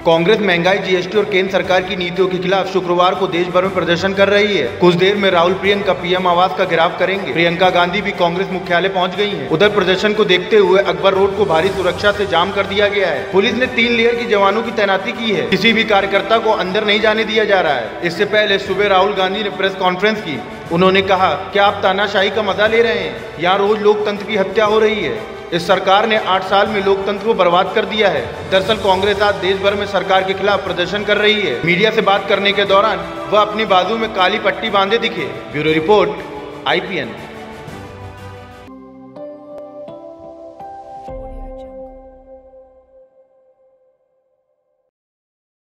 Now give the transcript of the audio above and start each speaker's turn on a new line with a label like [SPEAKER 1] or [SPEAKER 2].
[SPEAKER 1] कांग्रेस महँगाई, जीएसटी और केंद्र सरकार की नीतियों के खिलाफ शुक्रवार को देश भर में प्रदर्शन कर रही है। कुछ देर में राहुल, प्रियंका, पीएम आवास का घेराव करेंगे। प्रियंका गांधी भी कांग्रेस मुख्यालय पहुँच गई हैं। उधर प्रदर्शन को देखते हुए अकबर रोड को भारी सुरक्षा से जाम कर दिया गया है। पुलिस ने तीन लेयर की जवानों की तैनाती की है। किसी भी कार्यकर्ता को अंदर नहीं जाने दिया जा रहा है। इससे पहले सुबह राहुल गांधी ने प्रेस कॉन्फ्रेंस की। उन्होंने कहा, क्या आप तानाशाही का मज़ा ले रहे हैं? यहाँ रोज लोकतंत्र की हत्या हो रही है। इस सरकार ने आठ साल में लोकतंत्र को बर्बाद कर दिया है। दरअसल कांग्रेस आज देश भर में सरकार के खिलाफ प्रदर्शन कर रही है। मीडिया से बात करने के दौरान वह अपनी बाजू में काली पट्टी बांधे दिखे। Bureau report, IPN.